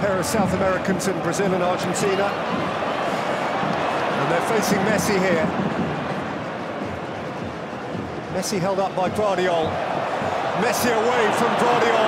pair of South Americans in Brazil and Argentina. And they're facing Messi here. Messi held up by Gvardiol. Messi away from Gvardiol.